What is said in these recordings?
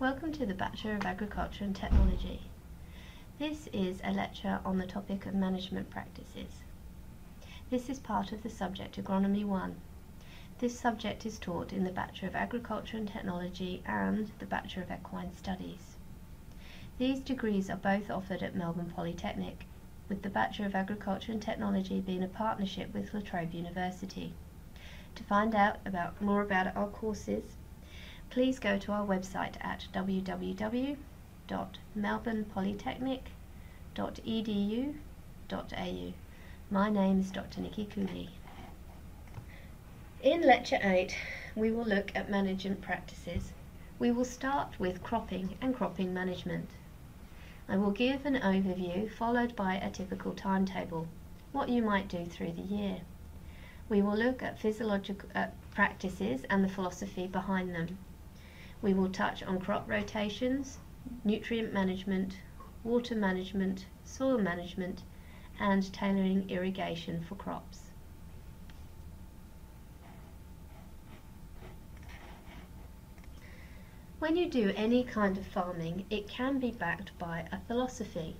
Welcome to the Bachelor of Agriculture and Technology. This is a lecture on the topic of management practices. This is part of the subject Agronomy 1. This subject is taught in the Bachelor of Agriculture and Technology and the Bachelor of Equine Studies. These degrees are both offered at Melbourne Polytechnic, with the Bachelor of Agriculture and Technology being a partnership with La Trobe University. To find out about more about our courses, please go to our website at www.melbournepolytechnic.edu.au. My name is Dr. Nicky Cooley. In Lecture 8, we will look at management practices. We will start with cropping and cropping management. I will give an overview followed by a typical timetable, what you might do through the year. We will look at physiological uh, practices and the philosophy behind them. We will touch on crop rotations, nutrient management, water management, soil management, and tailoring irrigation for crops. When you do any kind of farming, it can be backed by a philosophy.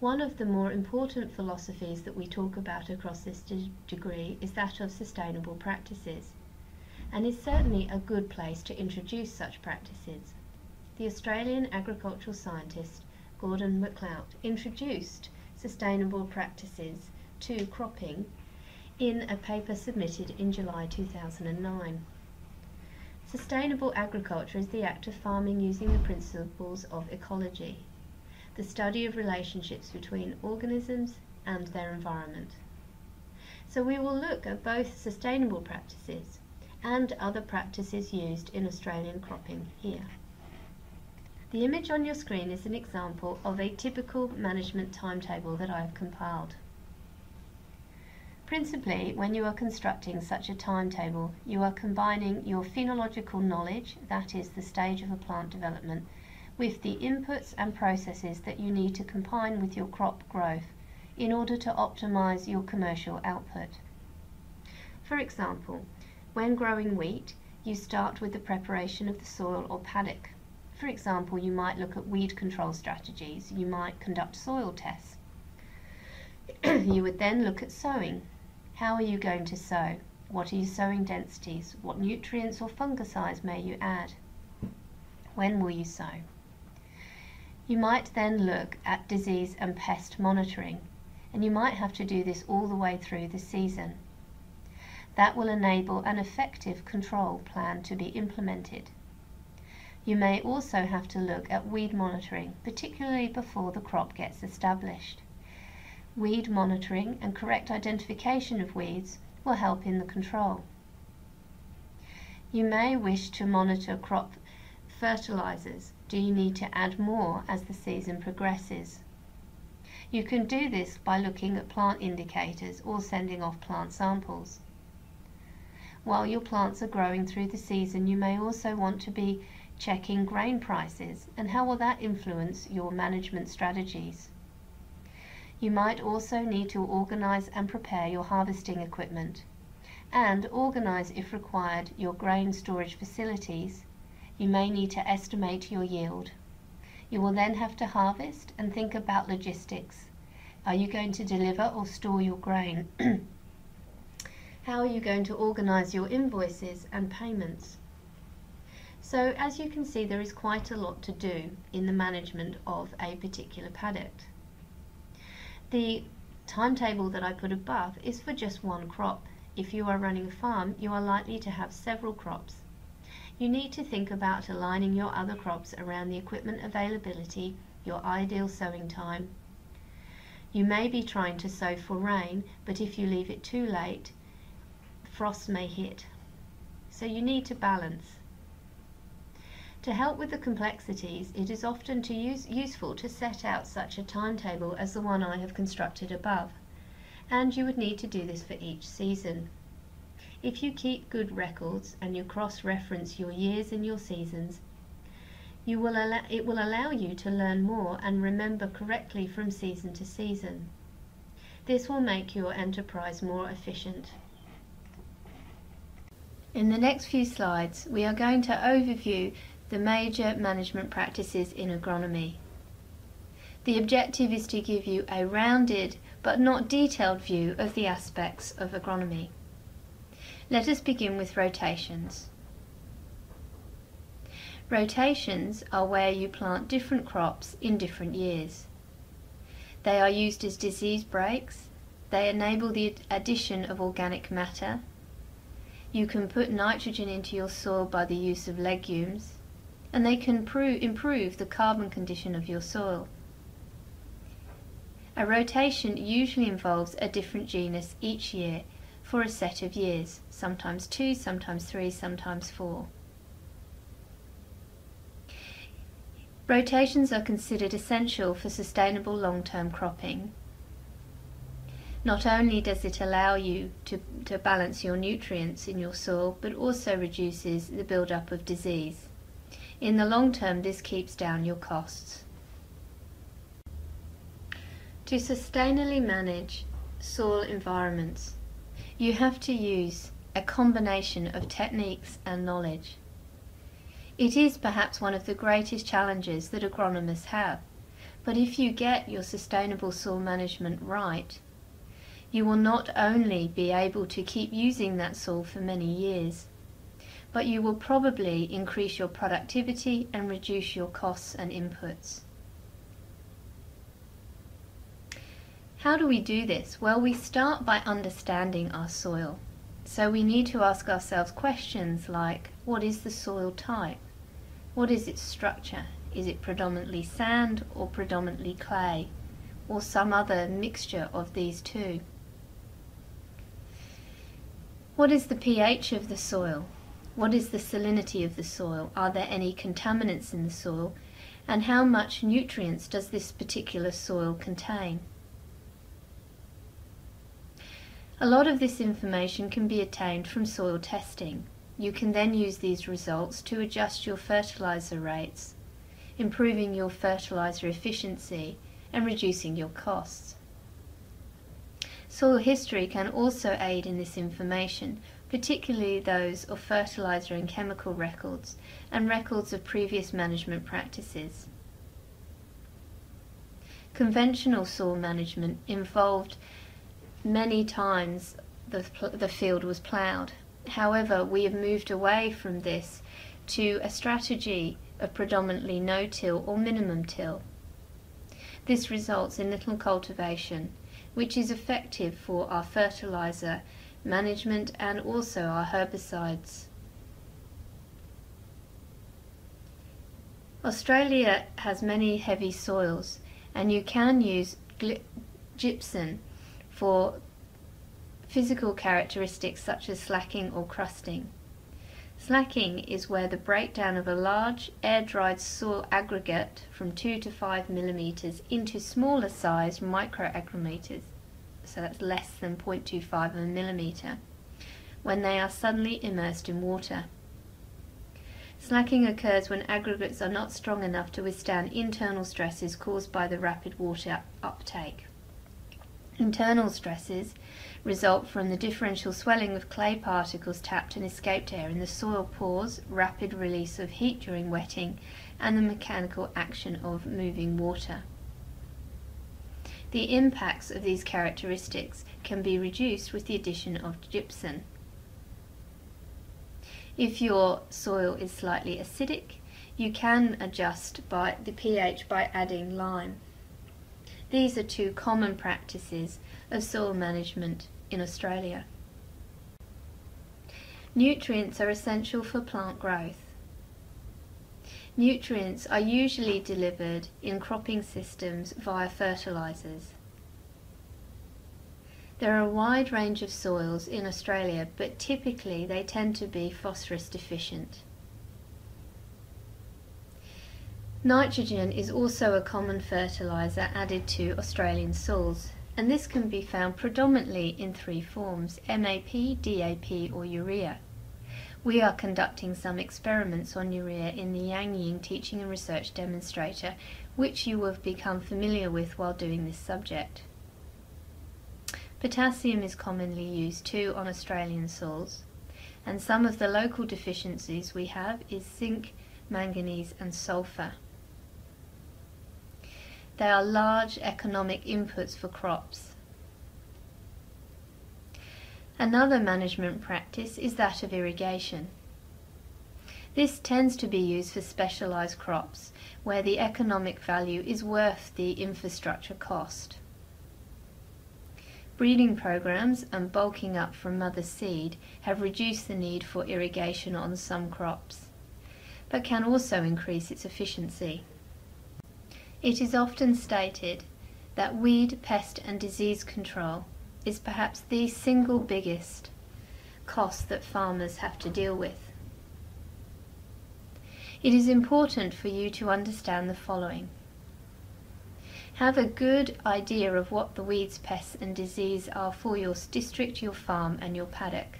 One of the more important philosophies that we talk about across this de degree is that of sustainable practices and is certainly a good place to introduce such practices. The Australian agricultural scientist Gordon MacLeod introduced sustainable practices to cropping in a paper submitted in July 2009. Sustainable agriculture is the act of farming using the principles of ecology, the study of relationships between organisms and their environment. So we will look at both sustainable practices and other practices used in Australian cropping here. The image on your screen is an example of a typical management timetable that I have compiled. Principally, when you are constructing such a timetable, you are combining your phenological knowledge, that is the stage of a plant development, with the inputs and processes that you need to combine with your crop growth in order to optimize your commercial output. For example, when growing wheat, you start with the preparation of the soil or paddock. For example, you might look at weed control strategies. You might conduct soil tests. you would then look at sowing. How are you going to sow? What are your sowing densities? What nutrients or fungicides may you add? When will you sow? You might then look at disease and pest monitoring, and you might have to do this all the way through the season. That will enable an effective control plan to be implemented. You may also have to look at weed monitoring, particularly before the crop gets established. Weed monitoring and correct identification of weeds will help in the control. You may wish to monitor crop fertilizers. Do you need to add more as the season progresses? You can do this by looking at plant indicators or sending off plant samples. While your plants are growing through the season, you may also want to be checking grain prices and how will that influence your management strategies. You might also need to organize and prepare your harvesting equipment and organize, if required, your grain storage facilities. You may need to estimate your yield. You will then have to harvest and think about logistics. Are you going to deliver or store your grain? How are you going to organise your invoices and payments? So as you can see there is quite a lot to do in the management of a particular paddock. The timetable that I put above is for just one crop. If you are running a farm you are likely to have several crops. You need to think about aligning your other crops around the equipment availability, your ideal sowing time. You may be trying to sow for rain, but if you leave it too late, frost may hit. So you need to balance. To help with the complexities, it is often to use, useful to set out such a timetable as the one I have constructed above, and you would need to do this for each season. If you keep good records and you cross-reference your years and your seasons, you will allow, it will allow you to learn more and remember correctly from season to season. This will make your enterprise more efficient. In the next few slides, we are going to overview the major management practices in agronomy. The objective is to give you a rounded but not detailed view of the aspects of agronomy. Let us begin with rotations. Rotations are where you plant different crops in different years. They are used as disease breaks, they enable the addition of organic matter, you can put nitrogen into your soil by the use of legumes, and they can improve the carbon condition of your soil. A rotation usually involves a different genus each year for a set of years, sometimes two, sometimes three, sometimes four. Rotations are considered essential for sustainable long-term cropping. Not only does it allow you to, to balance your nutrients in your soil, but also reduces the build-up of disease. In the long term, this keeps down your costs. To sustainably manage soil environments, you have to use a combination of techniques and knowledge. It is perhaps one of the greatest challenges that agronomists have, but if you get your sustainable soil management right, you will not only be able to keep using that soil for many years, but you will probably increase your productivity and reduce your costs and inputs. How do we do this? Well, we start by understanding our soil. So we need to ask ourselves questions like, what is the soil type? What is its structure? Is it predominantly sand or predominantly clay? Or some other mixture of these two? What is the pH of the soil? What is the salinity of the soil? Are there any contaminants in the soil? And how much nutrients does this particular soil contain? A lot of this information can be attained from soil testing. You can then use these results to adjust your fertilizer rates, improving your fertilizer efficiency and reducing your costs. Soil history can also aid in this information, particularly those of fertilizer and chemical records and records of previous management practices. Conventional soil management involved many times the, the field was ploughed. However, we have moved away from this to a strategy of predominantly no-till or minimum till. This results in little cultivation, which is effective for our fertiliser management and also our herbicides. Australia has many heavy soils and you can use gypsum for physical characteristics such as slaking or crusting. Slaking is where the breakdown of a large air-dried soil aggregate from 2 to 5 millimeters into smaller sized microaggregates, so that's less than 0.25 of a millimeter, when they are suddenly immersed in water. Slaking occurs when aggregates are not strong enough to withstand internal stresses caused by the rapid water uptake. Internal stresses result from the differential swelling of clay particles tapped and escaped air in the soil pores, rapid release of heat during wetting, and the mechanical action of moving water. The impacts of these characteristics can be reduced with the addition of gypsum. If your soil is slightly acidic, you can adjust by the pH by adding lime. These are two common practices of soil management in Australia. Nutrients are essential for plant growth. Nutrients are usually delivered in cropping systems via fertilisers. There are a wide range of soils in Australia, but typically they tend to be phosphorus deficient. Nitrogen is also a common fertiliser added to Australian soils, and this can be found predominantly in three forms, MAP, DAP or urea. We are conducting some experiments on urea in the Yan Yean Teaching and Research Demonstrator, which you will have become familiar with while doing this subject. Potassium is commonly used too on Australian soils, and some of the local deficiencies we have is zinc, manganese and sulfur. They are large economic inputs for crops. Another management practice is that of irrigation. This tends to be used for specialised crops where the economic value is worth the infrastructure cost. Breeding programs and bulking up from mother seed have reduced the need for irrigation on some crops, but can also increase its efficiency. It is often stated that weed, pest and disease control is perhaps the single biggest cost that farmers have to deal with. It is important for you to understand the following. Have a good idea of what the weeds, pests and disease are for your district, your farm and your paddock.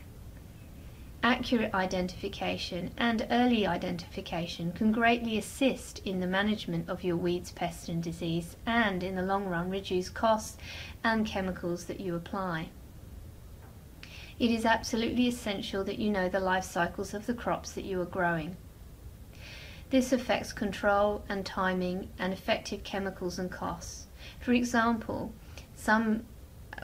Accurate identification and early identification can greatly assist in the management of your weeds, pests and disease and in the long run reduce costs and chemicals that you apply. It is absolutely essential that you know the life cycles of the crops that you are growing. This affects control and timing and effective chemicals and costs. For example, some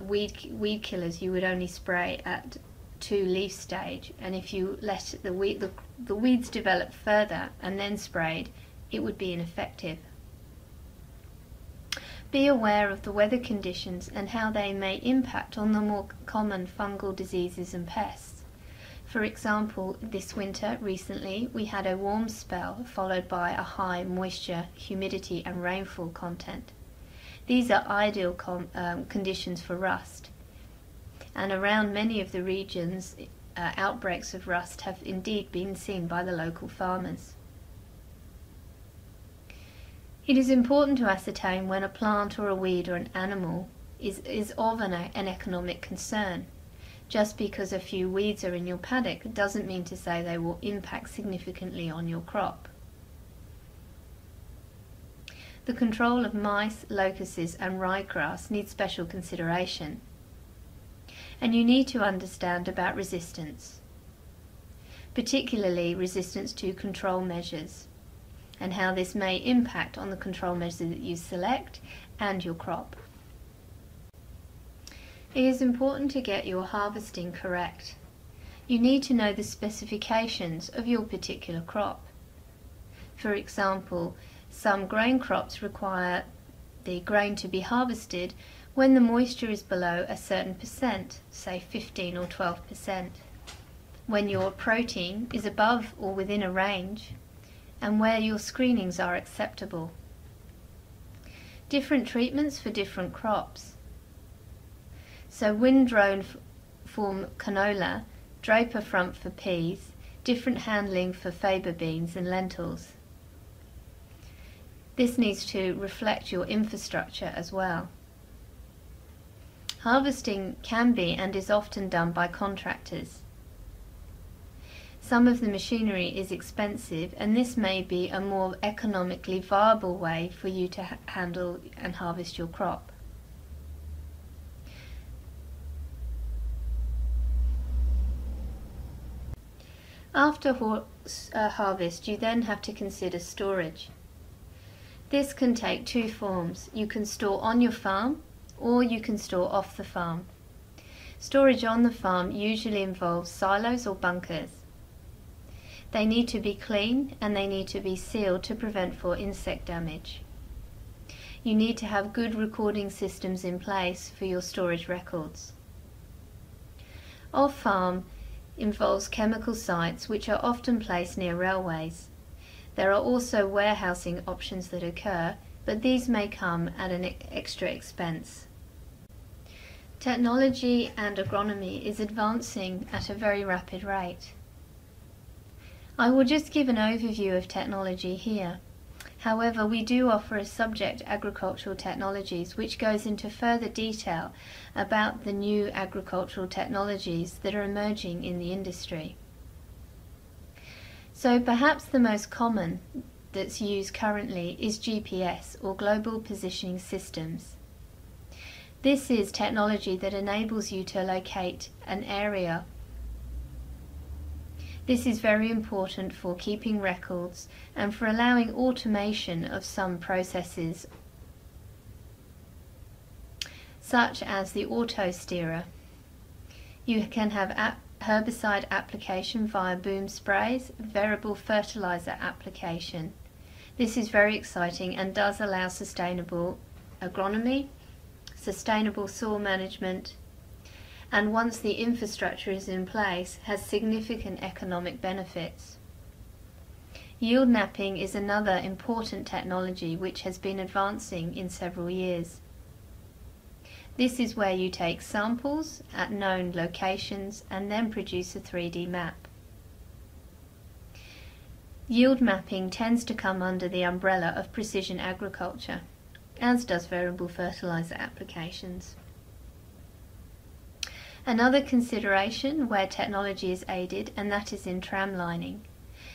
weed, weed killers you would only spray at two leaf stage and if you let the, weed, the, the weeds develop further and then sprayed, it would be ineffective. Be aware of the weather conditions and how they may impact on the more common fungal diseases and pests. For example, this winter recently we had a warm spell followed by a high moisture, humidity and rainfall content. These are ideal um, conditions for rust. And around many of the regions, uh, outbreaks of rust have indeed been seen by the local farmers. It is important to ascertain when a plant or a weed or an animal is, is of an, an economic concern. Just because a few weeds are in your paddock doesn't mean to say they will impact significantly on your crop. The control of mice, locusts and ryegrass needs special consideration. And you need to understand about resistance, particularly resistance to control measures, and how this may impact on the control measures that you select and your crop. It is important to get your harvesting correct. You need to know the specifications of your particular crop. For example, some grain crops require the grain to be harvested when the moisture is below a certain percent, say 15 or 12 percent, when your protein is above or within a range, and where your screenings are acceptable. Different treatments for different crops. So windrow front canola, draper front for peas, different handling for faba beans and lentils. This needs to reflect your infrastructure as well. Harvesting can be and is often done by contractors. Some of the machinery is expensive and this may be a more economically viable way for you to ha handle and harvest your crop. After uh, harvest, you then have to consider storage. This can take two forms. You can store on your farm or you can store off the farm. Storage on the farm usually involves silos or bunkers. They need to be clean and they need to be sealed to prevent for insect damage. You need to have good recording systems in place for your storage records. Off farm, involves chemical sites which are often placed near railways. There are also warehousing options that occur, but these may come at an extra expense. Technology and agronomy is advancing at a very rapid rate. I will just give an overview of technology here. However, we do offer a subject, agricultural technologies, which goes into further detail about the new agricultural technologies that are emerging in the industry. So perhaps the most common that's used currently is GPS or Global Positioning Systems. This is technology that enables you to locate an area This is very important for keeping records and for allowing automation of some processes such as the auto steerer. You can have herbicide application via boom sprays, variable fertilizer application. This is very exciting and does allow sustainable agronomy, sustainable soil management, and once the infrastructure is in place, has significant economic benefits. Yield mapping is another important technology which has been advancing in several years. This is where you take samples at known locations and then produce a 3D map. Yield mapping tends to come under the umbrella of precision agriculture, as does variable fertilizer applications. Another consideration where technology is aided, and that is in tram lining.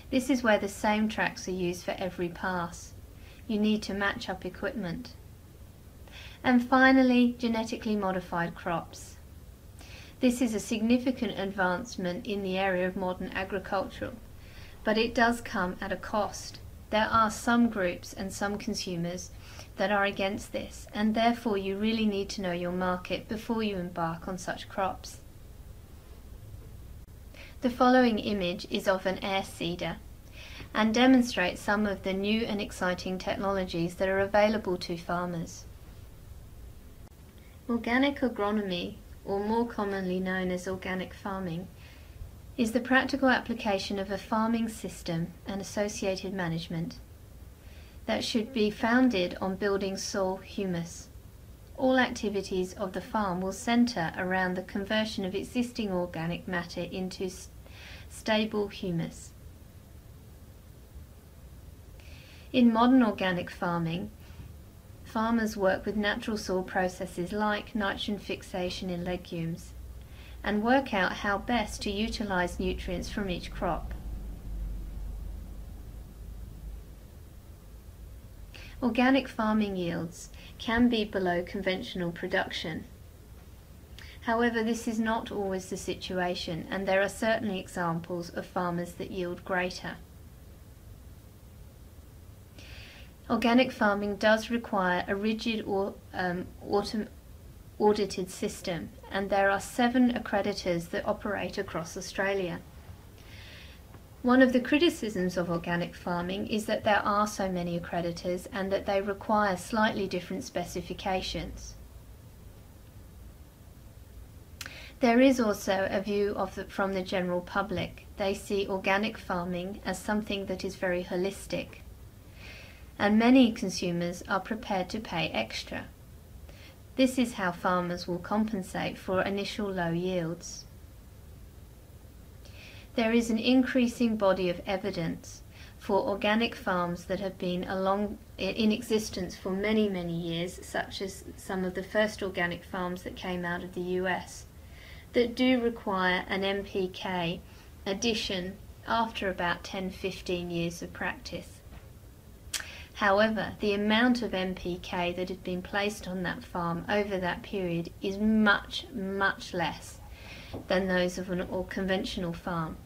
This is where the same tracks are used for every pass. You need to match up equipment. And finally, genetically modified crops. This is a significant advancement in the area of modern agriculture, but it does come at a cost. There are some groups and some consumers that are against this, and therefore you really need to know your market before you embark on such crops. The following image is of an air seeder and demonstrates some of the new and exciting technologies that are available to farmers. Organic agronomy, or more commonly known as organic farming, is the practical application of a farming system and associated management that should be founded on building soil humus. All activities of the farm will centre around the conversion of existing organic matter into st stable humus. In modern organic farming, farmers work with natural soil processes like nitrogen fixation in legumes and work out how best to utilise nutrients from each crop. Organic farming yields can be below conventional production. However, this is not always the situation, and there are certainly examples of farmers that yield greater. Organic farming does require a rigid or um, audited system, and there are seven accreditors that operate across Australia. One of the criticisms of organic farming is that there are so many accreditors and that they require slightly different specifications. There is also a view the, from the general public. They see organic farming as something that is very holistic, and many consumers are prepared to pay extra. This is how farmers will compensate for initial low yields there is an increasing body of evidence for organic farms that have been along, in existence for many, many years, such as some of the first organic farms that came out of the US, that do require an NPK addition after about 10 15 years of practice. However, the amount of NPK that had been placed on that farm over that period is much, much less than those of an or conventional farm.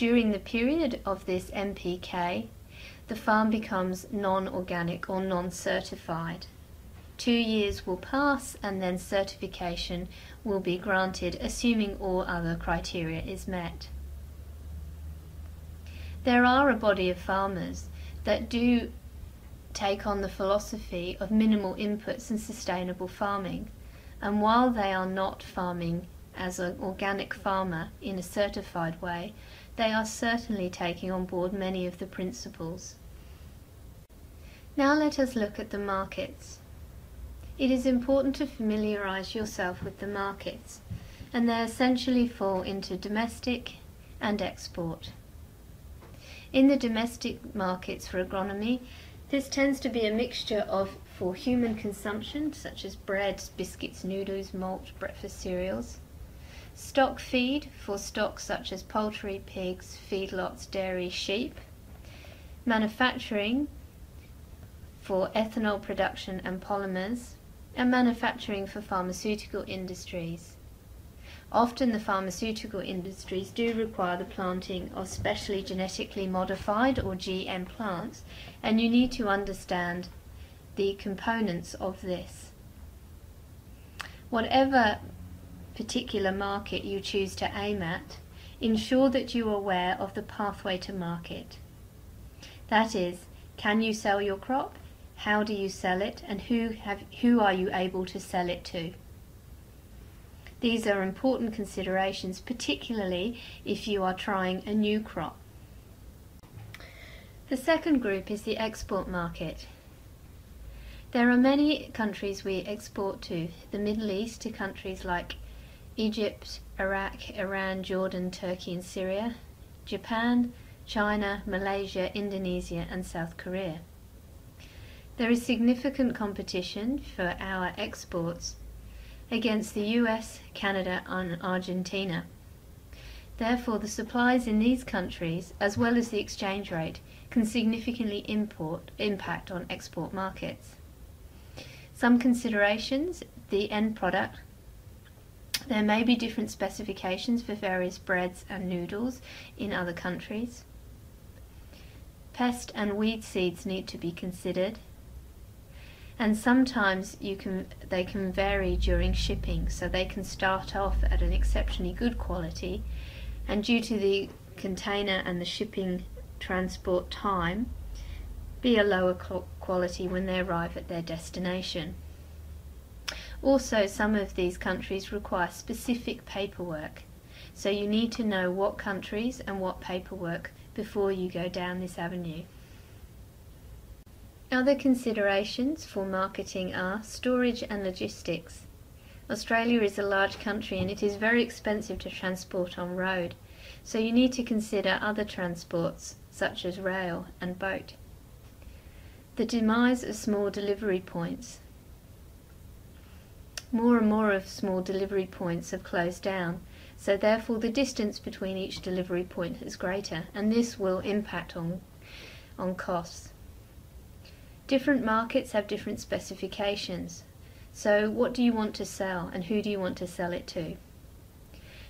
During the period of this NPK, the farm becomes non-organic or non-certified. Two years will pass and then certification will be granted assuming all other criteria is met. There are a body of farmers that do take on the philosophy of minimal inputs and sustainable farming and while they are not farming as an organic farmer in a certified way, they are certainly taking on board many of the principles. Now let us look at the markets. It is important to familiarise yourself with the markets, and they essentially fall into domestic and export. In the domestic markets for agronomy, this tends to be a mixture of for human consumption, such as bread, biscuits, noodles, malt, breakfast cereals, Stock feed for stock such as poultry, pigs, feedlots, dairy, sheep. Manufacturing for ethanol production and polymers. And manufacturing for pharmaceutical industries. Often the pharmaceutical industries do require the planting of specially genetically modified or GM plants, and you need to understand the components of this. Whatever particular market you choose to aim at, ensure that you are aware of the pathway to market. That is, can you sell your crop? How do you sell it? And who, have, who are you able to sell it to? These are important considerations, particularly if you are trying a new crop. The second group is the export market. There are many countries we export to, the Middle East to countries like Egypt, Iraq, Iran, Jordan, Turkey and Syria, Japan, China, Malaysia, Indonesia and South Korea. There is significant competition for our exports against the US, Canada and Argentina. Therefore, the supplies in these countries, as well as the exchange rate, can significantly import, impact on export markets. Some considerations, the end product. There may be different specifications for various breads and noodles in other countries. Pest and weed seeds need to be considered and sometimes you can they can vary during shipping so they can start off at an exceptionally good quality and due to the container and the shipping transport time be a lower quality when they arrive at their destination. Also, some of these countries require specific paperwork, so you need to know what countries and what paperwork before you go down this avenue. Other considerations for marketing are storage and logistics. Australia is a large country and it is very expensive to transport on road, so you need to consider other transports such as rail and boat. The demise of small delivery points. More and more of small delivery points have closed down, so therefore the distance between each delivery point is greater and this will impact on, on costs. Different markets have different specifications. So what do you want to sell and who do you want to sell it to?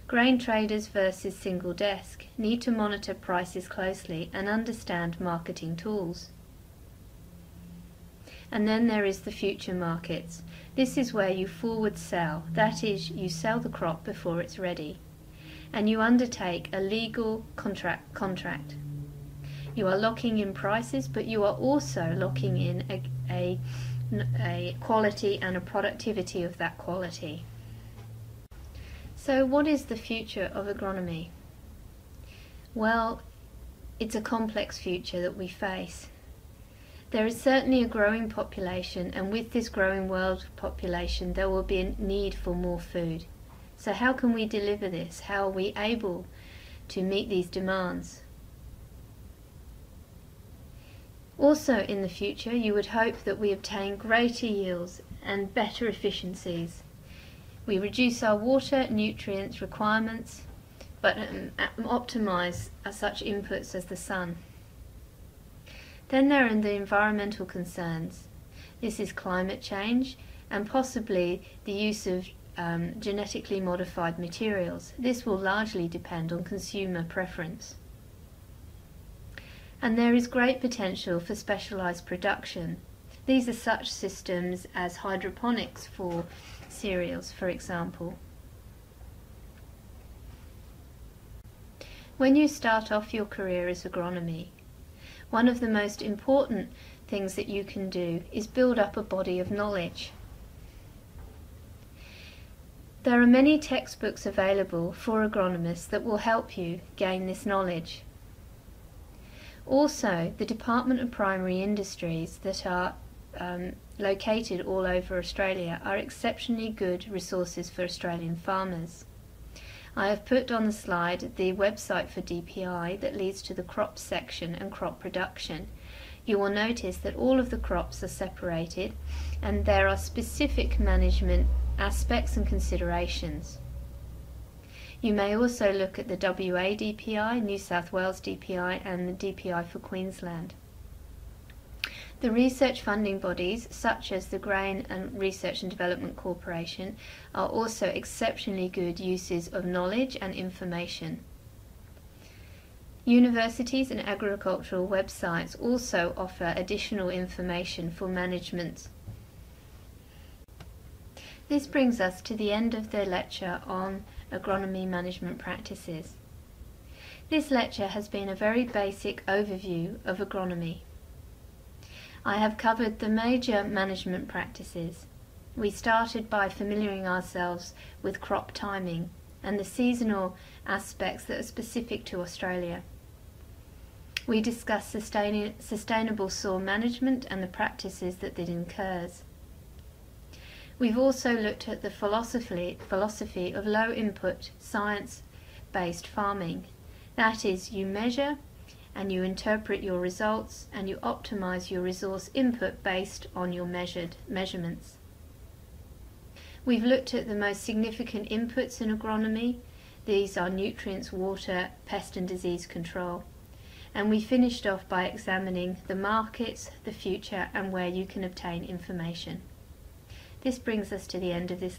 Grain traders versus single desk need to monitor prices closely and understand marketing tools. And then there is the future markets. This is where you forward sell, that is, you sell the crop before it's ready. And you undertake a legal contract. contract. You are locking in prices, but you are also locking in a, a, a quality and a productivity of that quality. So, what is the future of agronomy? Well, it's a complex future that we face. There is certainly a growing population, and with this growing world population, there will be a need for more food. So, how can we deliver this? How are we able to meet these demands? Also in the future you would hope that we obtain greater yields and better efficiencies. We reduce our water nutrients requirements but um, optimize such inputs as the sun. Then there are the environmental concerns. This is climate change and possibly the use of um, genetically modified materials. This will largely depend on consumer preference and there is great potential for specialised production. These are such systems as hydroponics for cereals, for example. When you start off your career as agronomy, one of the most important things that you can do is build up a body of knowledge. There are many textbooks available for agronomists that will help you gain this knowledge. Also, the Department of Primary Industries that are um, located all over Australia are exceptionally good resources for Australian farmers. I have put on the slide the website for DPI that leads to the crops section and crop production. You will notice that all of the crops are separated and there are specific management aspects and considerations. You may also look at the WA DPI, New South Wales DPI and the DPI for Queensland. The research funding bodies, such as the Grain and Research and Development Corporation, are also exceptionally good uses of knowledge and information. Universities and agricultural websites also offer additional information for management. This brings us to the end of the lecture on agronomy management practices. This lecture has been a very basic overview of agronomy. I have covered the major management practices. We started by familiarizing ourselves with crop timing and the seasonal aspects that are specific to Australia. We discussed sustain sustainable soil management and the practices that it incurs. We've also looked at the philosophy, philosophy of low input, science based farming. That is, you measure and you interpret your results and you optimize your resource input based on your measured measurements. We've looked at the most significant inputs in agronomy. These are nutrients, water, pest and disease control. And we finished off by examining the markets, the future and where you can obtain information. This brings us to the end of this lecture.